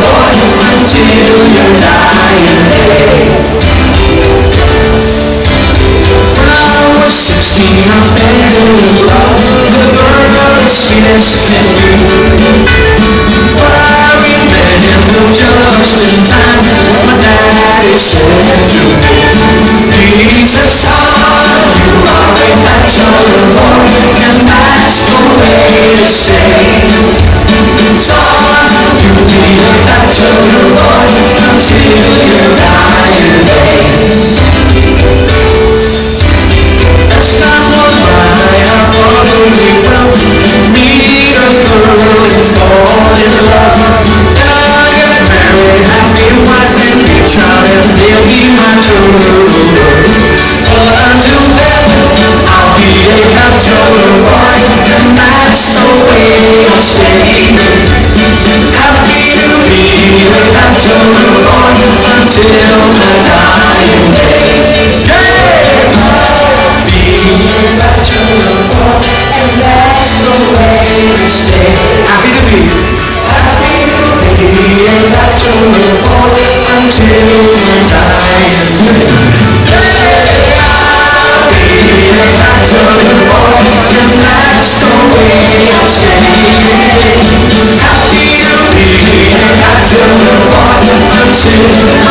boy until your dying day. When I was sixteen, I fell in love with a girl can. But I remember just in time my daddy said to me. Son, you are to stay. A bachelor boy, and that's the way I'll stay. Happy to be a bachelor boy until my dying day. Yeah! Being a bachelor boy, and that's the way to stay. Happy to be, happy to be a bachelor boy until. Jesus